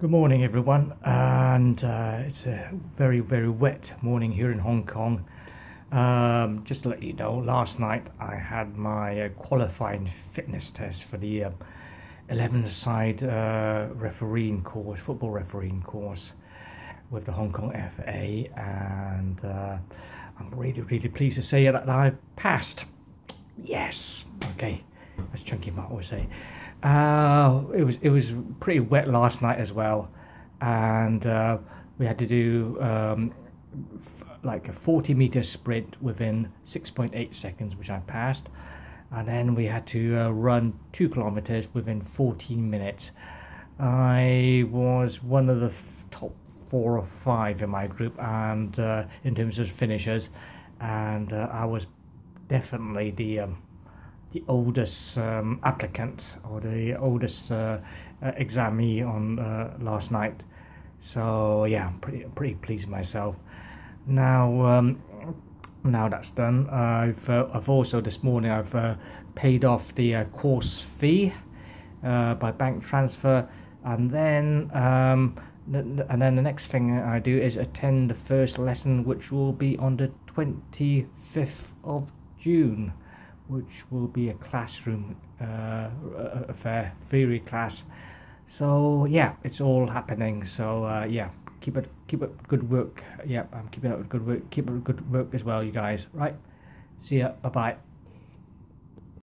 Good morning, everyone, and uh, it's a very, very wet morning here in Hong Kong. Um, just to let you know, last night I had my uh, qualifying fitness test for the uh, 11 side refereeing course, football refereeing course with the Hong Kong FA, and uh, I'm really, really pleased to say that I passed. Yes, okay, as Chunky Mark would say. Uh, it was it was pretty wet last night as well, and uh, we had to do um, f- like a 40 meter sprint within 6.8 seconds, which I passed, and then we had to uh, run two kilometers within 14 minutes. I was one of the f- top four or five in my group, and uh, in terms of finishers, and uh, I was definitely the um, the oldest um, applicant or the oldest uh, uh, examee on uh, last night. So yeah, pretty pretty pleased myself. Now um, now that's done, I've uh, I've also this morning I've uh, paid off the course fee by bank transfer, and then. Um, and then the next thing I do is attend the first lesson, which will be on the 25th of June which will be a classroom uh, affair, theory class. So yeah, it's all happening. So uh, yeah, keep it keep it good work. Yeah, I'm keeping up good work. Keep it good work as well, you guys. Right. See ya. Bye bye.